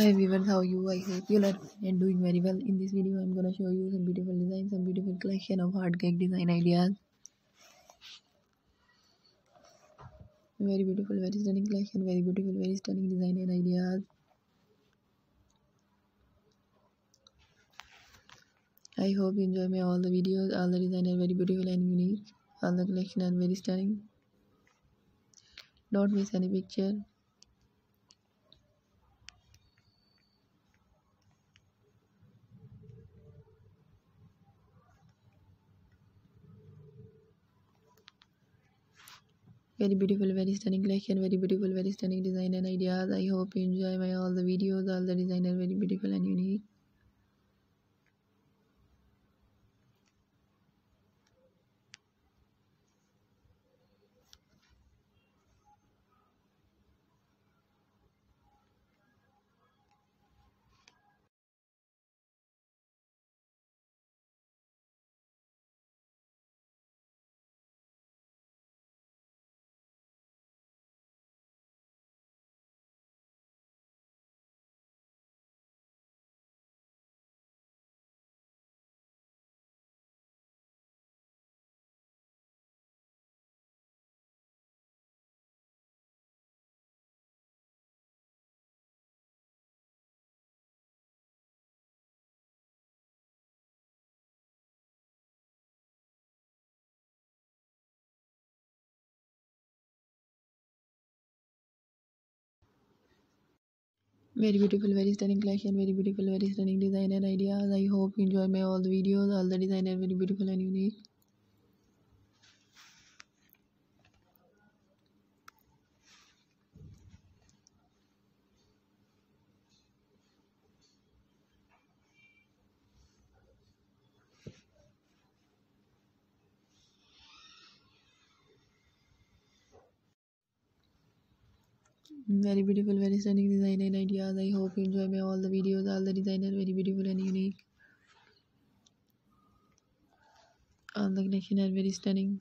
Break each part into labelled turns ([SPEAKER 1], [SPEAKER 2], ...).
[SPEAKER 1] Hi viewers, how are you? I hope you are and doing very well. In this video, I'm gonna show you some beautiful designs, some beautiful collection of heart cake design ideas. Very beautiful, very stunning collection, very beautiful, very stunning design and ideas. I hope you enjoy my all the videos. All the design are very beautiful and unique. All the collection are very stunning. Don't miss any picture. Very beautiful very stunning collection very beautiful very stunning design and ideas. I hope you enjoy my all the videos all the design are very beautiful and unique very beautiful very stunning collection very beautiful very stunning design and ideas. I hope you enjoy my all the videos. All the design are very beautiful and unique very beautiful very stunning design and ideas. I hope you enjoy my all the videos all the design are very beautiful and unique. All the collection are very stunning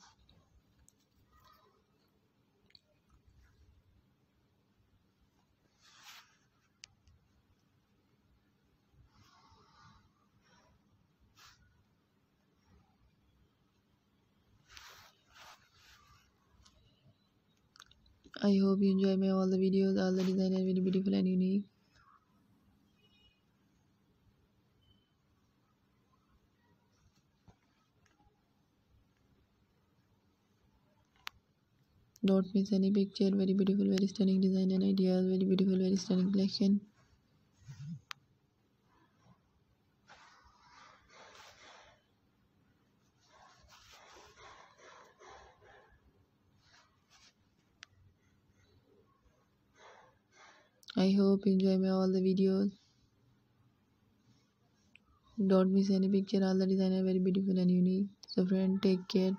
[SPEAKER 1] I hope you enjoy my all the videos. All the design are very beautiful and unique. Don't miss any picture. Very beautiful, very stunning design and ideas. Very beautiful, very stunning collection. I hope you enjoy my all the videos. Don't miss any picture. All the design are very beautiful and unique. So friend, take care.